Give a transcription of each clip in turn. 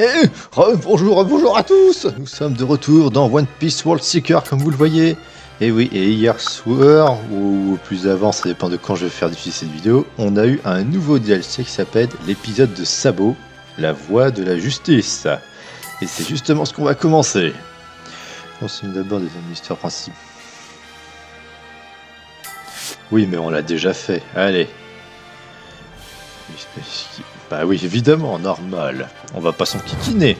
Eh, bonjour, bonjour à tous Nous sommes de retour dans One Piece World Seeker, comme vous le voyez. Et oui, et hier soir, ou plus avant, ça dépend de quand je vais faire diffuser cette vidéo, on a eu un nouveau DLC qui s'appelle l'épisode de Sabot, la voix de la justice. Et c'est justement ce qu'on va commencer. On se d'abord des administrateurs principaux. Oui, mais on l'a déjà fait. Allez. Bah oui, évidemment, normal. On va pas s'enquiquiner.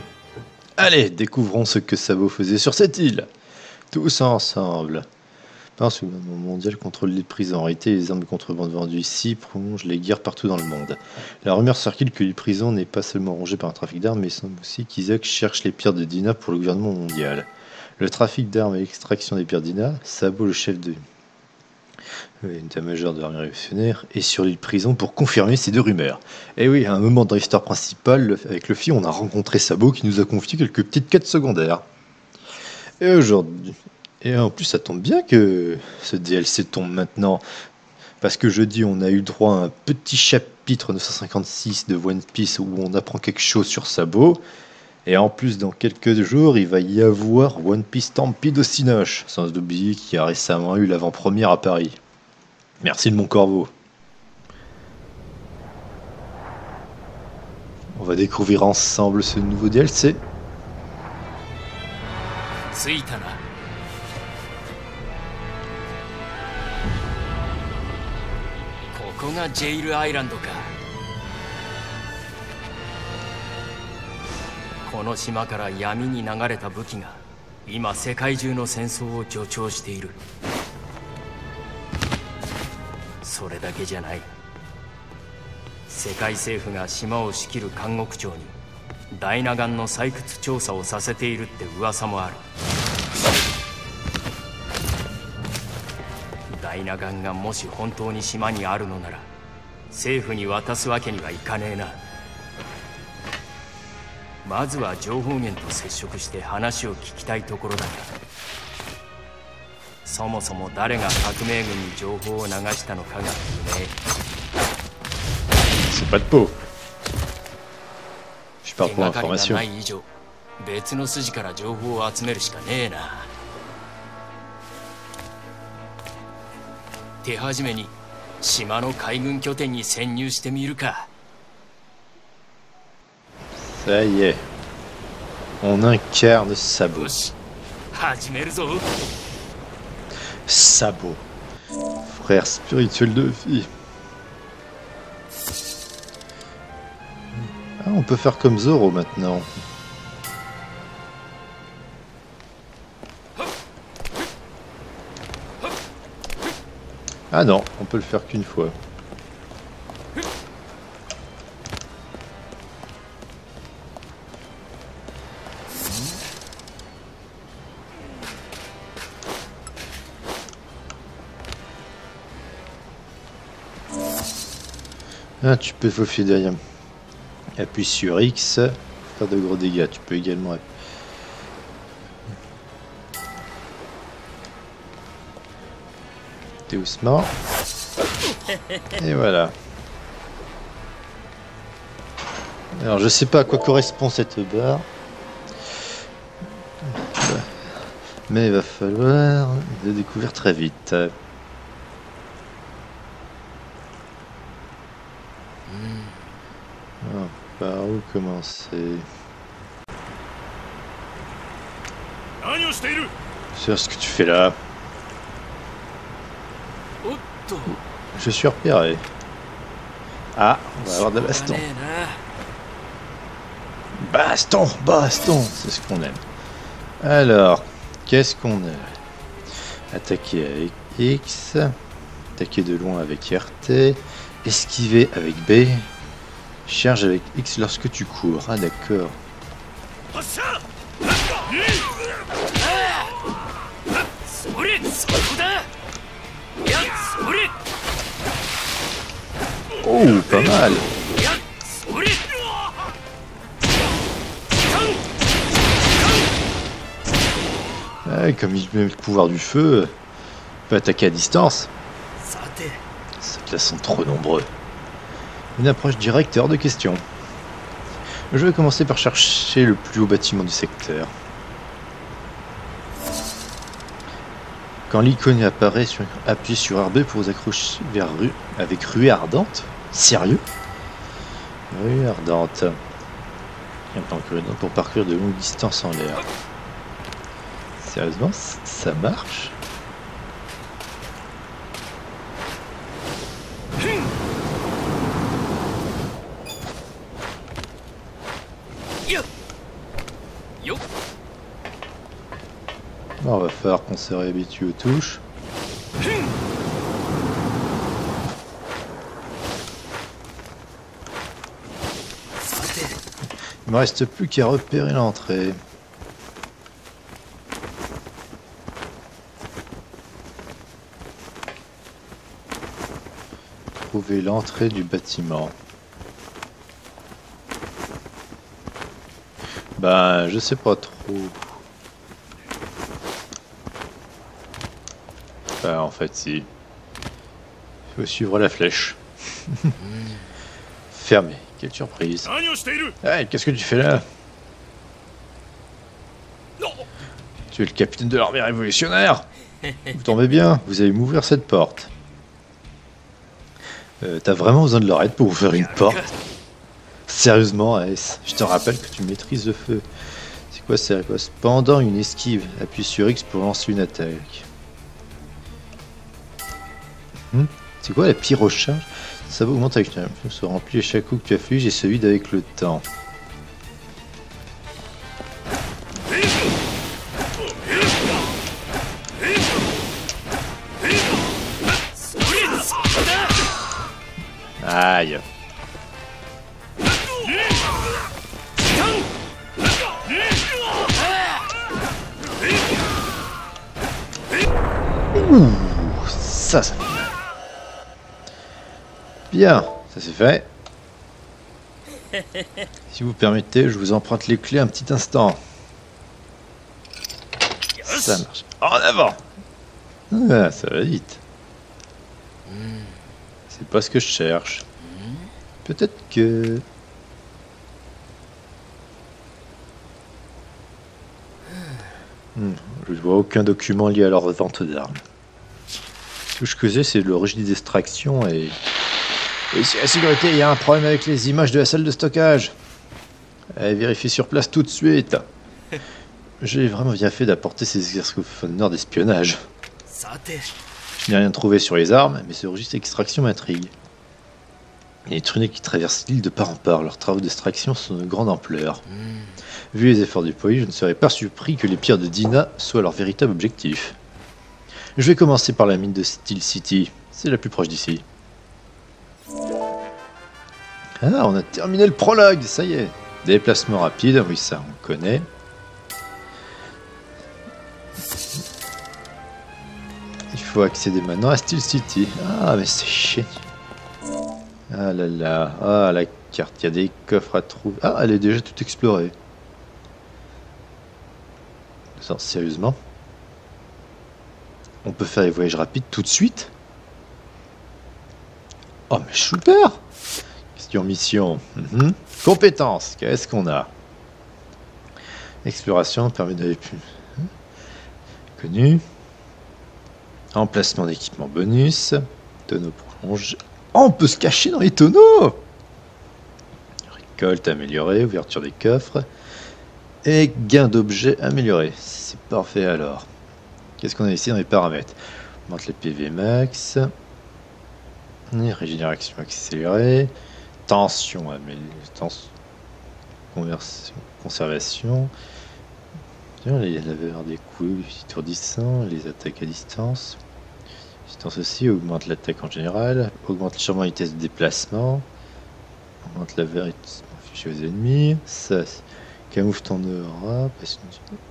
Allez, découvrons ce que Sabo faisait sur cette île. Tous ensemble. Le gouvernement mondial contrôle les prisons. En réalité, les armes de contrebande vendues ici prolongent les guerres partout dans le monde. La rumeur circule que les prisons n'est pas seulement rongée par un trafic d'armes, mais il semble aussi qu'Isaac cherche les pierres de Dina pour le gouvernement mondial. Le trafic d'armes et l'extraction des pierres Dina, Sabo, le chef de l'état-major de l'armée révolutionnaire, est sur l'île prison pour confirmer ces deux rumeurs. Et oui, à un moment dans l'histoire principale, avec film, on a rencontré Sabo qui nous a confié quelques petites quêtes secondaires. Et aujourd'hui, et en plus, ça tombe bien que ce DLC tombe maintenant. Parce que jeudi, on a eu droit à un petit chapitre 956 de One Piece où on apprend quelque chose sur Sabo. Et en plus, dans quelques jours, il va y avoir One Piece Stampede au Cinoche, sans oublier qu'il y a récemment eu l'avant-première à Paris. Merci de mon corbeau. On va découvrir ensemble ce nouveau DLC. ここの島から闇に流れた武器が今世界中の戦争を助長している。それだけじゃない。世界政府が島を仕切る監獄長にダイナガンの採掘調査をさせているって噂もある。ダイナガンがもし本当に島にあるのなら政府に渡すわけにはいかねえな。まずは情報源と接触して話を聞きたいところだがそもそも誰が革命軍に情報を流したのかが不明 C'est pas de peau. Je pars pour l'information. 別の筋から情報を集めるしかねえな手始めに島の海軍拠点に潜入してみるか Ça y est. On incarne Sabo. Sabo. Frère spirituel de vie. Ah, on peut faire comme Zoro maintenant. Ah non, on peut le faire qu'une fois. Ah, tu peux faufiler derrière. Appuie sur X, faire de gros dégâts. Tu peux également appuyer. doucement. Et voilà. Alors je sais pas à quoi correspond cette barre. Mais il va falloir le découvrir très vite. Alors, par où commencer? C'est ce que tu fais là. Je suis repéré. Ah, on va avoir de baston. Baston, baston, c'est ce qu'on aime. Alors, qu'est-ce qu'on a? Attaquer avec X, attaquer de loin avec RT, esquiver avec B, charge avec X lorsque tu cours. Ah d'accord. Oh, pas mal. comme il met le pouvoir du feu, il peut attaquer à distance. Ces classes sont trop nombreux. Une approche directe hors de question. Je vais commencer par chercher le plus haut bâtiment du secteur. Quand l'icône apparaît, appuyez sur RB pour vous accrocher vers rue avec ruée ardente. Sérieux? Rue ardente. Un plan pour parcourir de longues distances en l'air. Sérieusement, ça marche On va qu'on se réhabitue aux touches. Il me reste plus qu'à repérer l'entrée. Trouver l'entrée du bâtiment. Ben, je sais pas trop. Bah, en fait, si. Il faut suivre la flèche. Fermé. Quelle surprise. Hey, qu'est-ce que tu fais là? Tu es le capitaine de l'armée révolutionnaire Vous tombez bien, vous allez m'ouvrir cette porte. Euh, T'as vraiment besoin de leur aide pour ouvrir une porte? Sérieusement, Ace, je te rappelle que tu maîtrises le feu. C'est quoi c'est Pendant une esquive, appuie sur X pour lancer une attaque. Hmm. C'est quoi la pyrocharge Ça va augmenter avec se remplit chaque coup que tu affliges et se vide avec le temps. Bien, ça c'est fait. Si vous permettez, je vous emprunte les clés un petit instant. Ça marche. En avant ah, Ça va vite. C'est pas ce que je cherche. Peut-être que... Hmm, je vois aucun document lié à leur vente d'armes. Tout ce que j'ai, c'est le registre d'extraction et Ici, la sécurité, il y a un problème avec les images de la salle de stockage. Allez, vérifiez sur place tout de suite. J'ai vraiment bien fait d'apporter ces nord d'espionnage. Je n'ai rien trouvé sur les armes, mais ce registre d'extraction m'intrigue. Des trunés qui traversent l'île de part en part. Leurs travaux d'extraction sont de grande ampleur. Vu les efforts du pays, je ne serais pas surpris que les pierres de Dina soient leur véritable objectif. Je vais commencer par la mine de Steel City. C'est la plus proche d'ici. Ah, on a terminé le prologue, ça y est. Déplacement rapide, oui, ça on connaît. Il faut accéder maintenant à Steel City. Ah, mais c'est chiant. Ah là là, ah la carte, il y a des coffres à trouver. Ah, elle est déjà toute explorée. sérieusement On peut faire les voyages rapides tout de suite Oh mais super Mission. Mhm. Compétences, qu'est-ce qu'on a? Exploration permet d'aller plus. Hein? Connu. Emplacement d'équipement bonus. Tonneau prolongé. Oh, on peut se cacher dans les tonneaux Récolte améliorée, ouverture des coffres. Et gain d'objets amélioré. C'est parfait alors. Qu'est-ce qu'on a ici dans les paramètres? On monte les PV max. Régénération accélérée. Tension amélioration. Conservation. Les laveurs des coups. Les attaques à distance. Distance aussi augmente l'attaque en général. Augmente légèrement la vitesse de déplacement. Augmente la vérité aux ennemis. Ça, camoufle ton aura.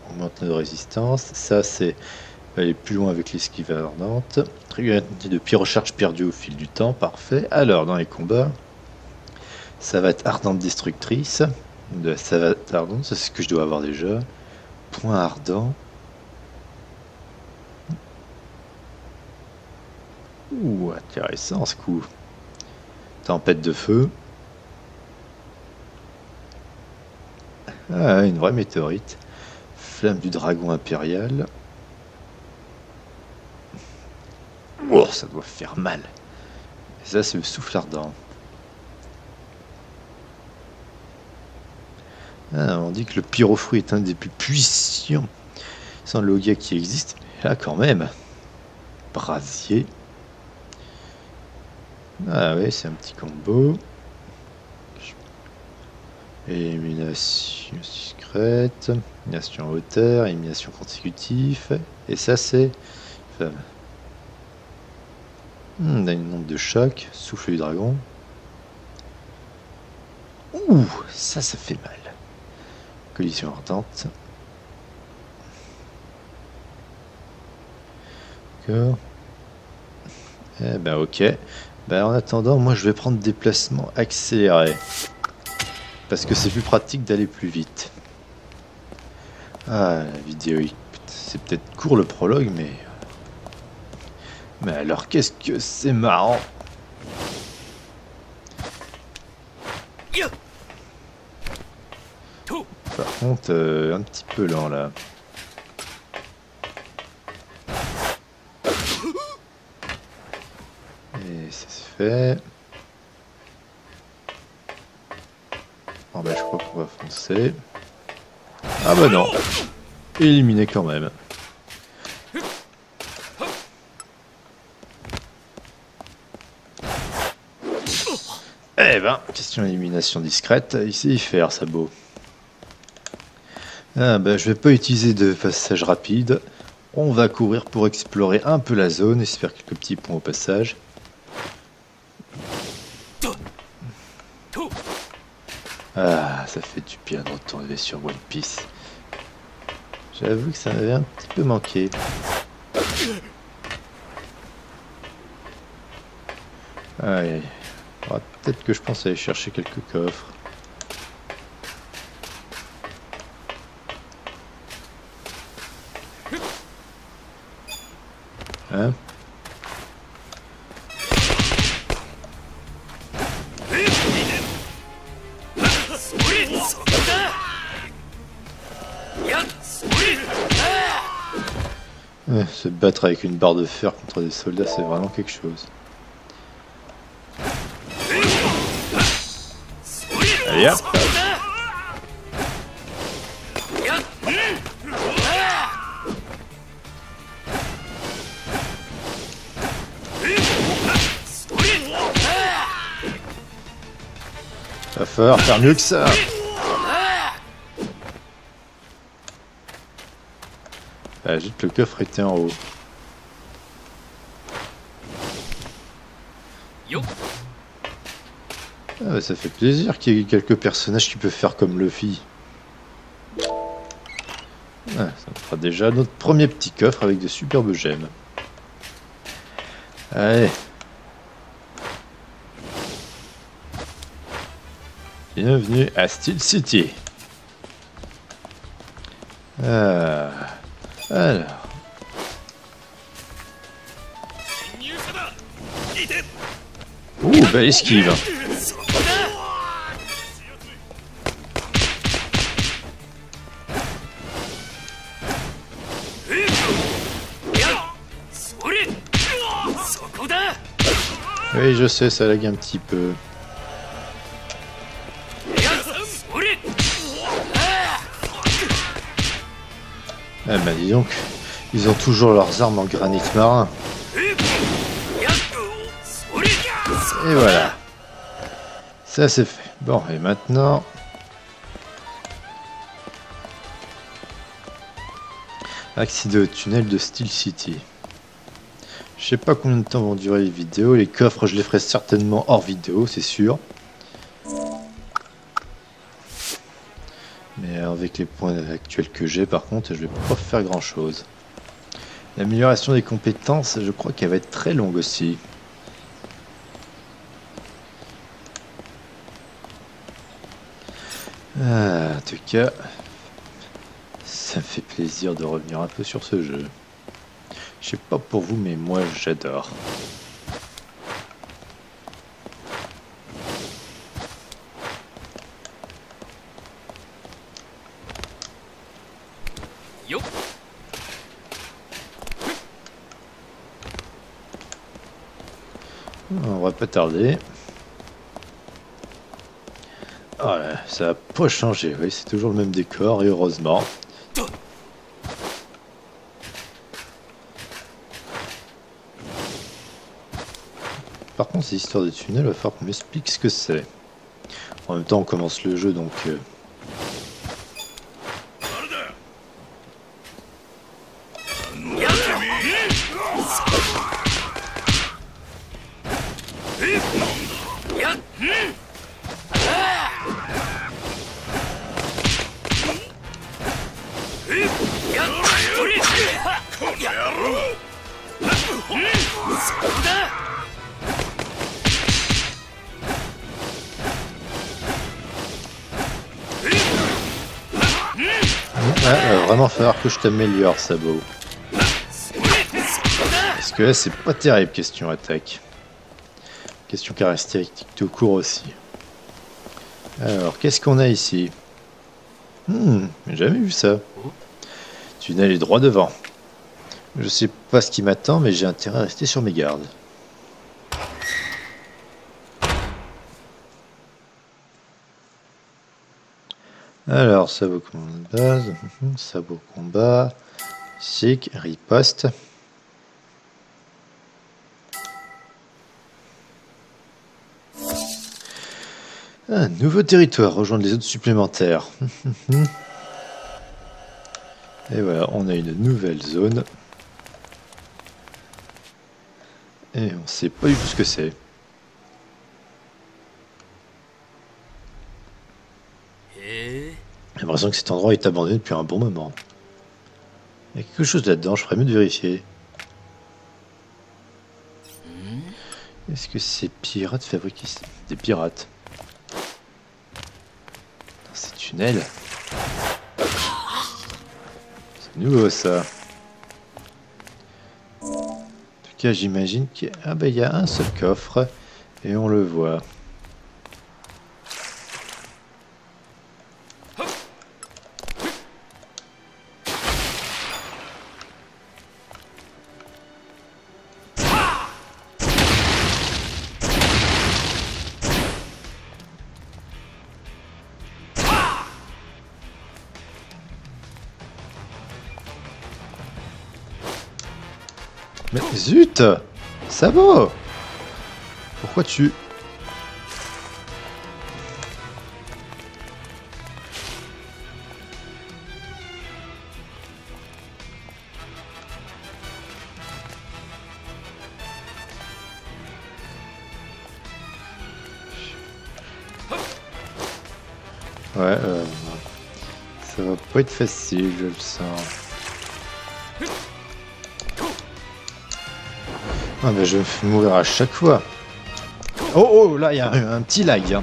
Augmente la résistance. Ça, c'est aller plus loin avec l'esquive ardente. de pyrocharge perdue au fil du temps, parfait. Alors, dans les combats, ça va être ardente destructrice. De être ardente, c'est ce que je dois avoir déjà. Point ardent. Ouh, intéressant ce coup. Tempête de feu. Ah, une vraie météorite. Flamme du dragon impérial. Oh, ça doit faire mal. Ça, c'est le souffle ardent. Ah, on dit que le pyrofruit est un des plus puissants sans logia qui existe. Là, quand même. Brasier. Ah ouais, c'est un petit combo. Élimination discrète, élimination hauteur, élimination consécutive. Et ça, c'est. Hmm, on a une onde de choc, souffle du dragon. Ouh, ça, ça fait mal. Collision ardente. D'accord. Eh ben ok. Ben, en attendant, moi je vais prendre déplacement accéléré. Parce que c'est plus pratique d'aller plus vite. Ah, la vidéo, c'est peut-être court le prologue, mais... Mais alors, qu'est-ce que c'est marrant Euh, un petit peu lent, là. Et ça se fait... Ah bah je crois qu'on va foncer. Ah bah non Éliminé quand même. Eh ben, question d'élimination discrète, il sait y faire, beau. Ah bah je vais pas utiliser de passage rapide. On va courir pour explorer un peu la zone et se faire quelques petits points au passage. Ah, ça fait du bien de retourner sur One Piece. J'avoue que ça m'avait un petit peu manqué. Allez, peut-être que je pense aller chercher quelques coffres. Se battre avec une barre de fer contre des soldats, c'est vraiment quelque chose. Allez hop Va falloir faire mieux que ça Ah, juste le coffre était en haut. Ah, bah, ça fait plaisir qu'il y ait quelques personnages qui peuvent faire comme Luffy. Ah, ça fera déjà notre premier petit coffre avec de superbes gemmes. Allez. Bienvenue à Steel City. Belle esquive. Oui, je sais, ça lag un petit peu. Ah bah dis donc, ils ont toujours leurs armes en granit marin. Et voilà. Ça c'est fait. Bon, et maintenant... Accéder au tunnel de Steel City. Je sais pas combien de temps vont durer les vidéos. Les coffres, je les ferai certainement hors vidéo, c'est sûr. Mais avec les points actuels que j'ai, par contre, je vais pas faire grand chose. L'amélioration des compétences, je crois qu'elle va être très longue aussi. Euh, en tout cas, ça fait plaisir de revenir un peu sur ce jeu. Je sais pas pour vous, mais moi j'adore. On va pas tarder. Ça a pas changé, oui, c'est toujours le même décor, et heureusement. Par contre, ces histoires de tunnels, il va falloir qu'on m'explique ce que c'est. En même temps, on commence le jeu, donc... euh, vraiment falloir que je t'améliore, Sabo. Parce que là, c'est pas terrible, question attaque. Question caractéristique tout court aussi. Alors, qu'est-ce qu'on a ici? Hmm, jamais vu ça. Tunnel est droit devant. Je sais pas ce qui m'attend, mais j'ai intérêt à rester sur mes gardes. Alors, sabot combat de base, sabot combat, chic, riposte. Un nouveau territoire, rejoindre les zones supplémentaires. Et voilà, on a une nouvelle zone. Et on sait pas du tout ce que c'est. J'ai l'impression que cet endroit est abandonné depuis un bon moment. Il y a quelque chose là-dedans, je ferais mieux de vérifier. Est-ce que ces pirates fabriquent des pirates Dans ces tunnels C'est nouveau ça. En tout cas, j'imagine qu'il y a... Ah ben, y a un seul coffre et on le voit. Ça va Pourquoi tu... Ouais, euh, ça va pas être facile, je le sens. Ah je vais mourir à chaque fois. Oh oh là il y a un, petit lag. hein.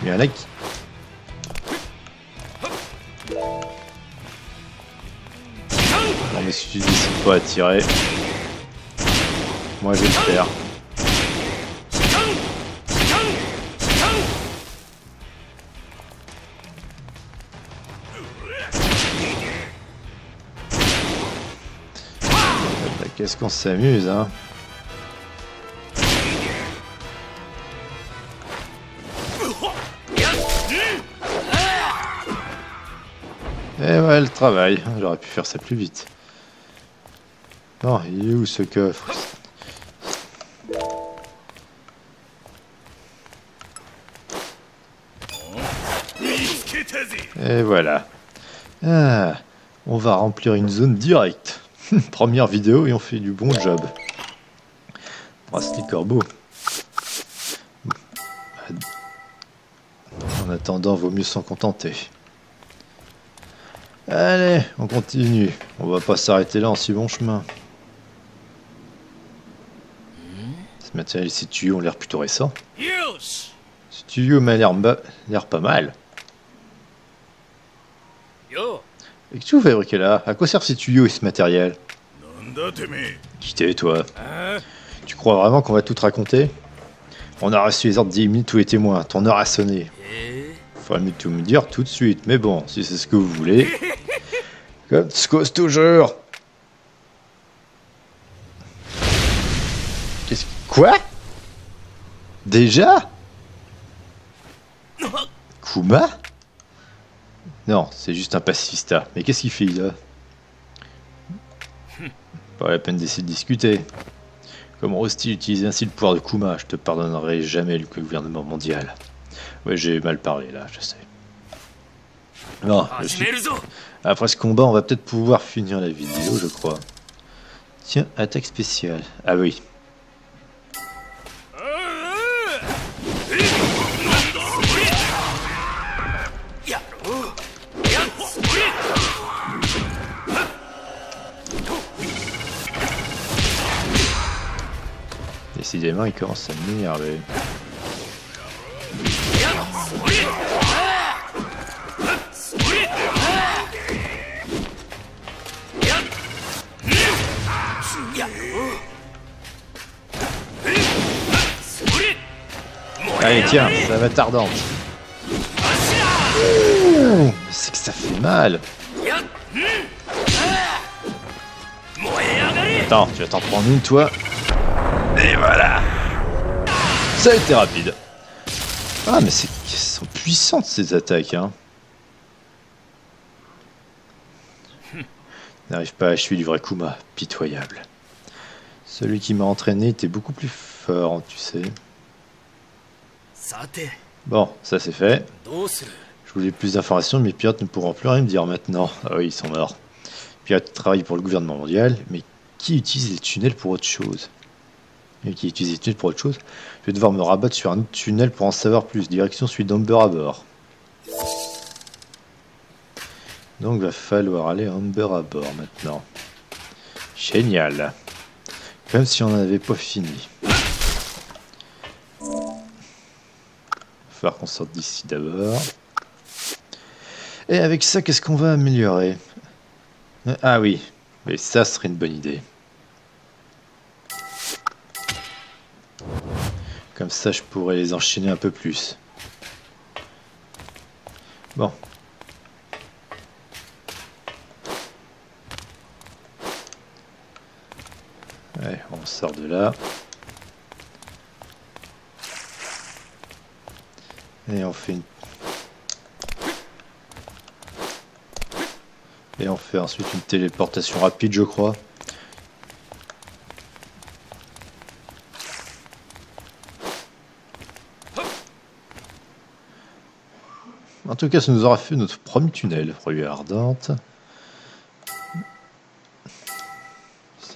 Il y a un lag. Non mais si tu décides pas à tirer, moi je. Bah, Qu'est-ce qu'on s'amuse hein le travail. J'aurais pu faire ça plus vite. Non, il est où ce coffre Et voilà. Ah, on va remplir une zone directe. Première vidéo et on fait du bon job. Bracelet corbeau. En attendant, vaut mieux s'en contenter. Allez, on continue. On va pas s'arrêter là en si bon chemin. Ce matériel, ces tuyaux ont l'air plutôt récents. Ce tuyau m'a l'air pas mal. Et que tu fabriquer là À quoi servent ces tuyaux et ce matériel? Quittez, toi? Tu crois vraiment qu'on va tout raconter? On a reçu les ordres d'Imni, tous les témoins. Ton heure a sonné. Faudrait mieux tout me dire tout de suite. Mais bon, si c'est ce que vous voulez. Comme se cause toujours. Qu'est-ce que... Quoi? Déjà? Kuma? Non, c'est juste un pacifista. Mais qu'est-ce qu'il fait là? Pas la peine d'essayer de discuter. Comment ose-t-il utiliser ainsi le pouvoir de Kuma Je te pardonnerai jamais le gouvernement mondial. Ouais, j'ai mal parlé là, je sais. Non, je suis- après ce combat, on va peut-être pouvoir finir la vidéo, je crois. Tiens, attaque spéciale. Ah oui. Décidément, il commence à m'énerver. Allez, tiens, ça va tardante. Ouh, C'est que ça fait mal. Attends, tu vas t'en prendre une, toi. Et voilà. Ça a été rapide. Ah, mais c'est qu'elles sont puissantes ces attaques, hein. N'arrive pas à achever du vrai Kuma, pitoyable. Celui qui m'a entraîné était beaucoup plus fort, tu sais. Bon, ça c'est fait. Je voulais plus d'informations, mais pirates ne pourront plus rien me dire maintenant. Ah oui, ils sont morts. Piot travaillent pour le gouvernement mondial, mais qui utilise les tunnels pour autre chose? Et qui utilise les tunnels pour autre chose? Je vais devoir me rabattre sur un autre tunnel pour en savoir plus. Direction suite d'Amber à bord. Donc va falloir aller à Amber à bord maintenant. Génial. Comme si on n'avait pas fini. Falloir qu'on sorte d'ici d'abord. Et avec ça, qu'est-ce qu'on va améliorer? Ah oui, mais ça serait une bonne idée. Comme ça, je pourrais les enchaîner un peu plus. Bon. Ouais, on sort de là. Et on fait une... Et on fait ensuite une téléportation rapide, je crois. En tout cas, ça nous aura fait notre premier tunnel. Ruée ardente.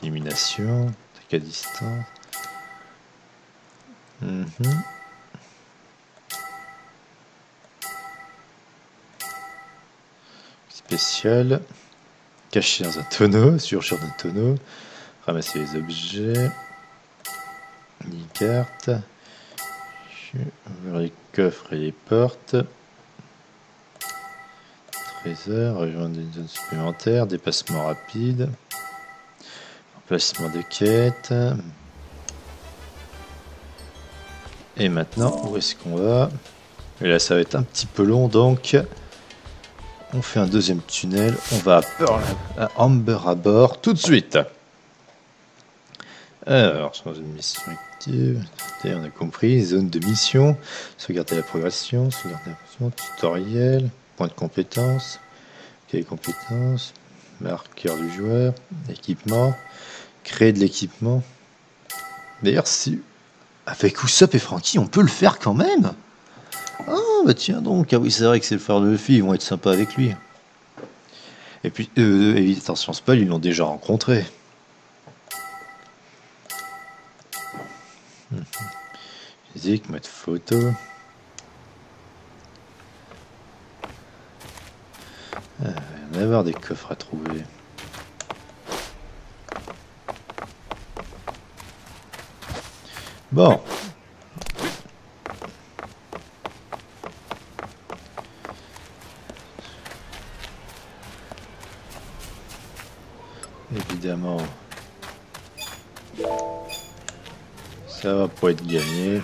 Élimination. Attaque à distance. Mhm. Caché dans un tonneau, surcharge d'un tonneau. Ramasser les objets. Une carte. Ouvrir les coffres et les portes. Trésor, rejoindre une zone supplémentaire, dépassement rapide. Emplacement de quête. Et maintenant, où est-ce qu'on va? Et là, ça va être un petit peu long, donc on fait un deuxième tunnel. On va à, Pearl, à Amber à bord tout de suite. Alors, sur une mission active, on a compris, zone de mission, sauvegarder la progression, sauvegarder la progression, tutoriel, point de compétence, quelle compétence, marqueur du joueur, équipement, créer de l'équipement. D'ailleurs, si avec Usopp et Frankie, on peut le faire quand même. Ah bah tiens donc, ah oui c'est vrai que c'est le frère de Luffy, ils vont être sympas avec lui. Et puis, euh, et attention ils l'ont déjà rencontré. Physique, mode photo. Ah, il va y avoir des coffres à trouver. Bon. pas être gagné.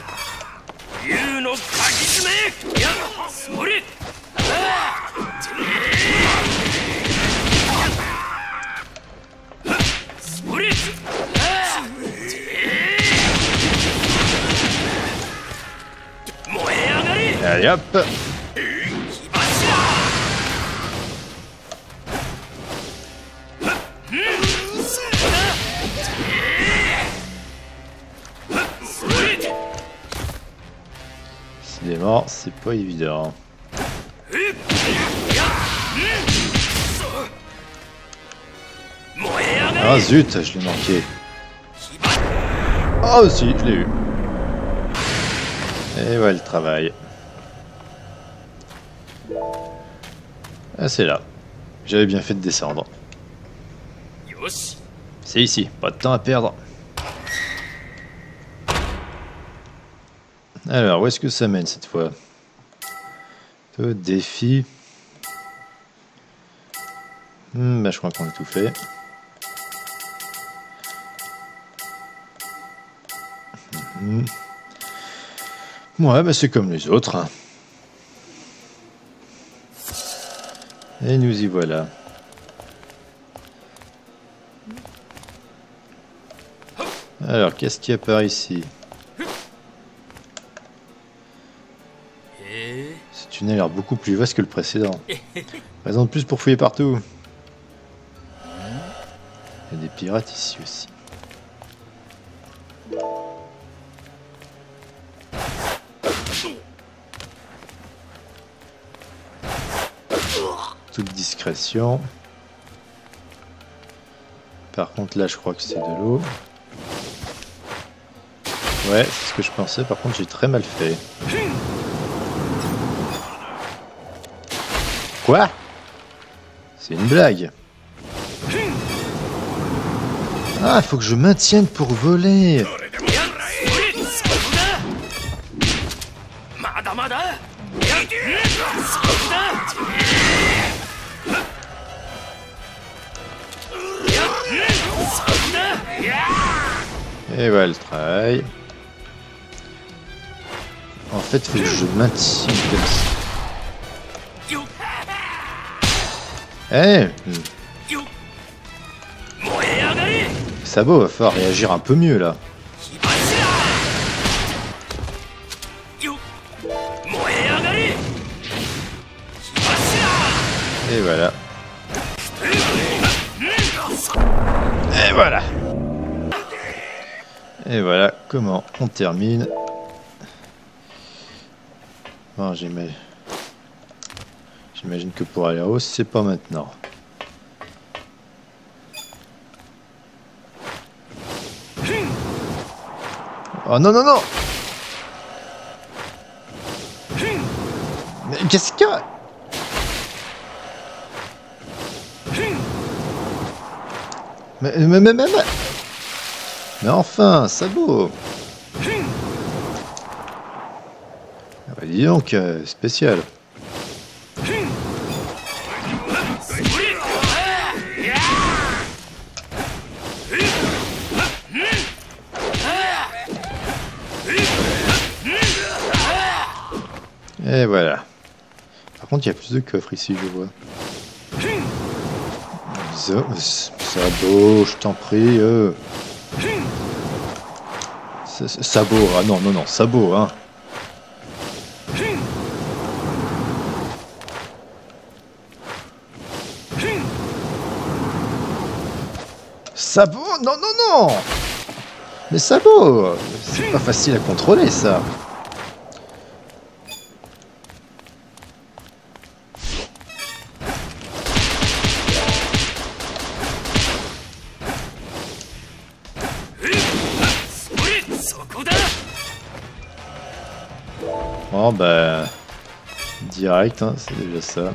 Pas évident. Ah zut, je l'ai manqué. Oh si, je l'ai eu. Et voilà le travail. Ah c'est là. J'avais bien fait de descendre. C'est ici, pas de temps à perdre. Alors, où est-ce que ça mène cette fois? Défi. Hmm, bah, je crois qu'on a tout fait. Hmm. Ouais, bah c'est comme les autres. Et nous y voilà. Alors, qu'est-ce qu'il y a par ici? Tunnel a l'air beaucoup plus vaste que le précédent. Raison de plus pour fouiller partout. Il y a des pirates ici aussi. Toute discrétion. Par contre là je crois que c'est de l'eau. Ouais, c'est ce que je pensais, par contre j'ai très mal fait. Quoi C'est une blague. Ah, faut que je maintienne pour voler. Et voilà le travail. En fait, faut que je maintienne. Eh Sabot va falloir réagir un peu mieux là. Et voilà. Et voilà. Et voilà comment on termine. Bon, j'imagine. J'imagine que pour aller haut, c'est pas maintenant. Oh non, non, non Mais qu'est-ce qu'il y a? Mais, mais, mais, mais, mais, enfin, sabot ah bah dis donc, euh, spécial. Il y a plus de coffres ici, je vois. Sabot, je t'en prie. Euh. Sabot, ah non, non, non, sabot, hein. Sabot Non, non, non Mais sabot C'est pas facile à contrôler, ça bah... Direct, hein, c'est déjà ça.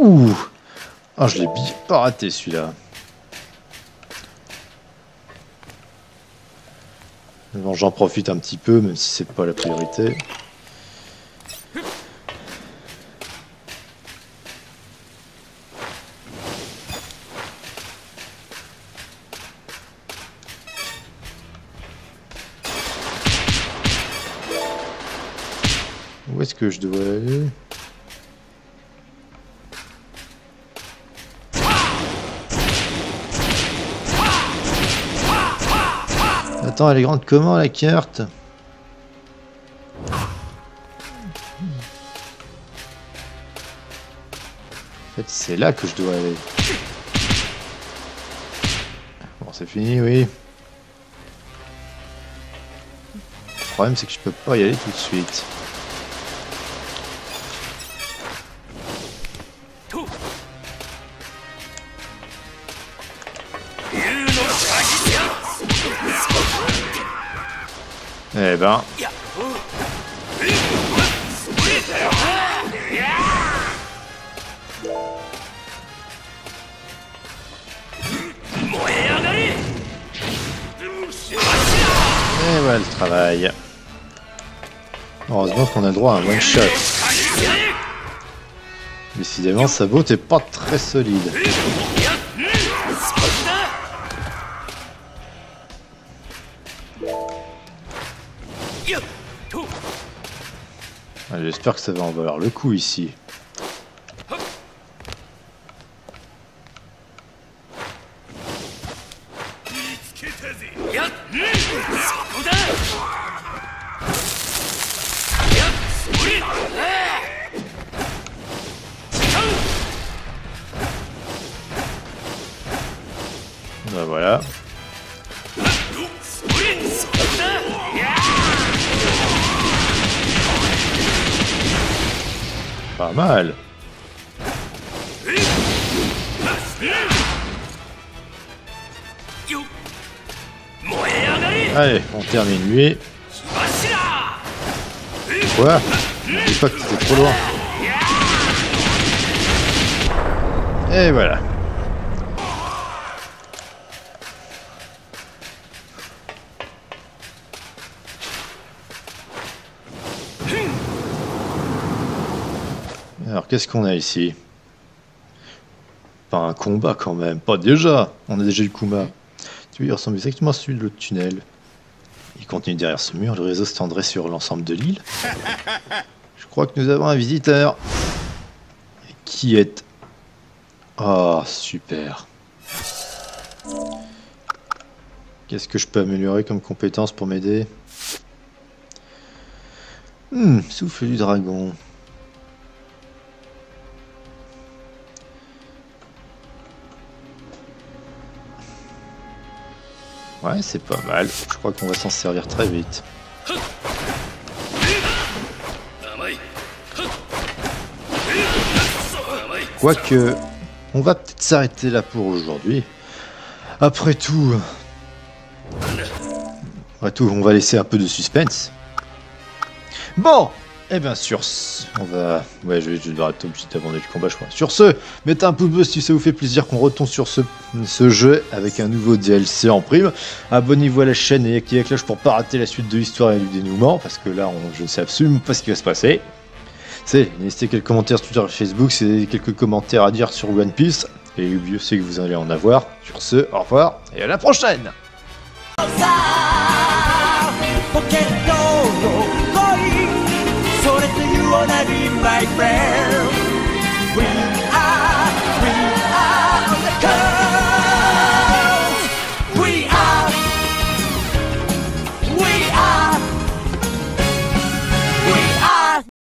Ouh Oh, je l'ai bien pas raté celui-là. Bon, j'en profite un petit peu, même si c'est pas la priorité. je dois aller Attends, elle est grande comment la carte En fait, c'est là que je dois aller. Bon, c'est fini, oui. Le problème, c'est que je peux pas y aller tout de suite. Eh ben... Et voilà le travail. Heureusement qu'on a droit à un one shot. Décidément, sa botte est pas très solide. J'espère que ça va en valoir le coup ici. Allez, on termine lui. Quoi Je pas que trop loin. Et voilà. Alors qu'est-ce qu'on a ici? Pas un combat quand même, pas déjà On a déjà eu Kuma. Tu il ressemble exactement à celui de l'autre tunnel. Il continue derrière ce mur, le réseau s'étendrait sur l'ensemble de l'île. Je crois que nous avons un visiteur. Qui est... Oh, super. Qu'est-ce que je peux améliorer comme compétence pour m'aider? Hmm, souffle du dragon. Ouais, c'est pas mal. Je crois qu'on va s'en servir très vite. Quoique, on va peut-être s'arrêter là pour aujourd'hui. Après tout... Après tout, on va laisser un peu de suspense. Bon et bien sur on va... Ouais, je vais, je vais devoir suite avant le combat, je crois. Sur ce, mettez un pouce bleu si ça vous fait plaisir qu'on retombe sur ce, jeu avec un nouveau DLC en prime. Abonnez-vous à la chaîne et activez la cloche pour pas rater la suite de l'histoire et du dénouement, parce que là, je ne sais absolument pas ce qui va se passer. C'est, n'hésitez quelques commentaires sur Twitter et Facebook, c'est quelques commentaires à dire sur One Piece, et je sais que vous allez en avoir. Sur ce, au revoir, et à la prochaine gonna be my friend.